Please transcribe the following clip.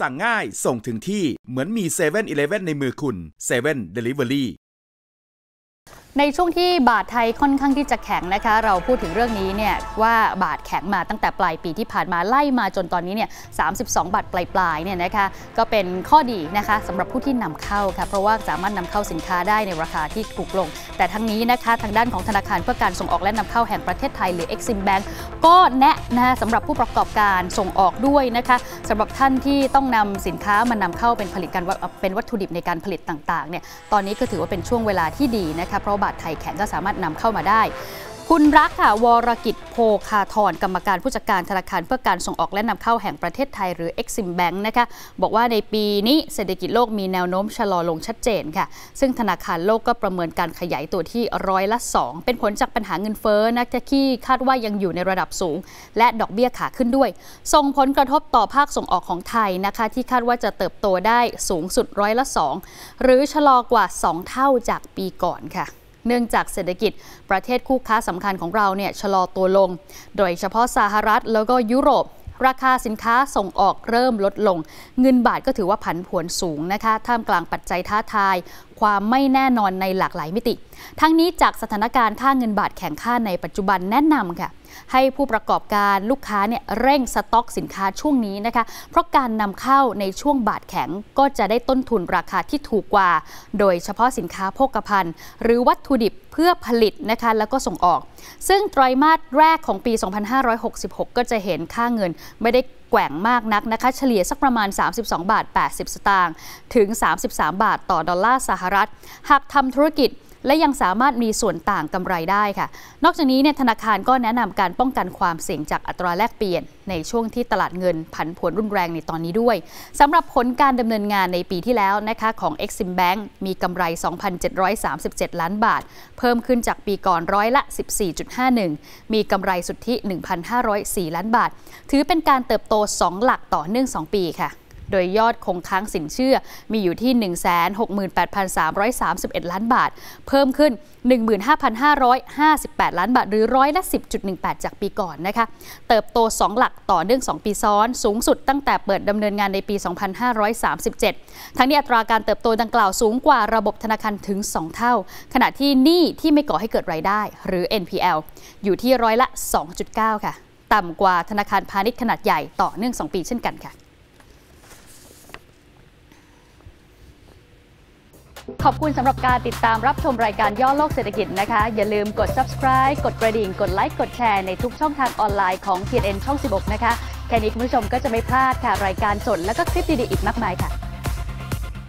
สั่งง่ายส่งถึงที่เหมือนมี7 e เ e ่ e อในมือคุณ7 Delivery ในช่วงที่บาทไทยค่อนข้างที่จะแข็งนะคะ เราพูดถึงเรื่องนี้เนี่ยว่าบาทแข็งมาตั้งแต่ปลายปีที่ผ่านมาไล่มาจนตอนนี้เนี่ย32 บาทปลายๆเนี่ยนะคะก็เป็นข้อดีนะคะสำหรับผู้ที่นำเข้าค่ะเพราะว่าสามารถนำเข้าสินค้าได้ในราคาที่ถูกลง แต่ทั้งนี้นะคะทางด้านของธนาคารเพื่อการส่งออกและนำเข้าแห่งประเทศไทยหรือ Exim Bank ก็แนะนะสำหรับผู้ประกอบการส่งออกด้วยนะคะสำหรับท่านที่ต้องนำสินค้ามานำเข้าเป็นผลิตการเป็นวัตถุดิบในการผลิตต่างๆเนี่ยตอนนี้ก็ถือว่าเป็นช่วงเวลาที่ดีนะคะเพราะบาทไทยแข็งก็สามารถนำเข้ามาได้ คุณรักค่ะ วรกิจโพคาทรกรรมการผู้จัดการธนาคารเพื่อการส่งออกและนำเข้าแห่งประเทศไทยหรือ Exim Bank นะคะบอกว่าในปีนี้เศรษฐกิจโลกมีแนวโน้มชะลอลงชัดเจนค่ะ ซึ่งธนาคารโลกก็ประเมินการขยายตัวที่ร้อยละ 2 เป็นผลจากปัญหาเงินเฟ้อนะที่คาดว่ายังอยู่ในระดับสูง และดอกเบี้ยขาขึ้นด้วย ส่งผลกระทบต่อภาคส่งออกของไทยนะคะ ที่คาดว่าจะเติบโตได้สูงสุดร้อยละ 2 หรือชะลอกว่า 2 เท่าจากปีก่อนค่ะ เนื่องจากเศรษฐกิจประเทศคู่ค้าสำคัญของเราเนี่ยชะลอตัวลง โดยเฉพาะสหรัฐแล้วก็ยุโรปราคาสินค้าส่งออกเริ่มลดลง เงินบาทก็ถือว่าผันผวนสูงนะคะ ท่ามกลางปัจจัยท้าทาย ความไม่แน่นอนในหลากหลายมิติ ทั้งนี้จากสถานการณ์ค่าเงินบาทแข็งค่าในปัจจุบันแนะนำค่ะ ให้ผู้ประกอบการลูกค้าเนี่ยเร่งสต็อกสินค้าช่วงนี้นะคะ เพราะการนำเข้าในช่วงบาทแข็งก็จะได้ต้นทุนราคาที่ถูกกว่า โดยเฉพาะสินค้าโภคภัณฑ์ หรือวัตถุดิบเพื่อผลิตนะคะแล้วก็ส่งออก ซึ่งไตรมาสแรกของปี 2566 ก็จะเห็นค่าเงินไม่ได้แกว่งมากนักนะคะ เฉลี่ยสักประมาณ 32 บาท 80 สตางค์ ถึง 33 บาทต่อดอลลาร์สหรัฐ หากทำธุรกิจ และยังสามารถมีส่วนต่างกำไรได้ค่ะ นอกจากนี้เนี่ยธนาคารก็แนะนำการป้องกันความเสี่ยงจากอัตราแลกเปลี่ยน ในช่วงที่ตลาดเงินผันผวนรุนแรงในตอนนี้ด้วยสำหรับผลการดำเนินงานในปีที่แล้วนะคะของ Exim Bank มีกำไร 2,737 ล้านบาท เพิ่มขึ้นจากปีก่อนร้อยละ 14.51 มีกำไรสุทธิ 1,504 ล้านบาท ถือเป็นการเติบโต 2 หลักต่อเนื่อง 2 ปีค่ะ โดยยอดคงค้างสินเชื่อมีอยู่ที่ 168,331 ล้านบาท เพิ่มขึ้น 15,558 ล้านบาท หรือร้อยละ 10.18 จากปีก่อนนะคะ เติบโต 2 หลักต่อเนื่อง 2 ปีซ้อน สูงสุดตั้งแต่เปิดดำเนินงานในปี 2537 ทั้งนี้อัตราการเติบโตดังกล่าวสูงกว่าระบบธนาคารถึง 2 เท่า ขณะที่หนี้ที่ไม่ก่อให้เกิดรายได้ หรือ NPL อยู่ที่ร้อยละ 2.9 ค่ะ ต่ำกว่าธนาคารพาณิชย์ขนาดใหญ่ต่อเนื่อง 2 ปีเช่นกันค่ะ ขอบคุณสำหรับการติดตามรับชมรายการย่อโลกเศรษฐกิจนะคะ อย่าลืมกด subscribe กดกระดิ่ง กดไลค์ กดแชร์ในทุกช่องทางออนไลน์ของ TNN ช่อง 16 นะคะ แค่นี้คุณผู้ชมก็จะไม่พลาดค่ะ รายการสดและก็คลิปดีๆอีกมากมายค่ะ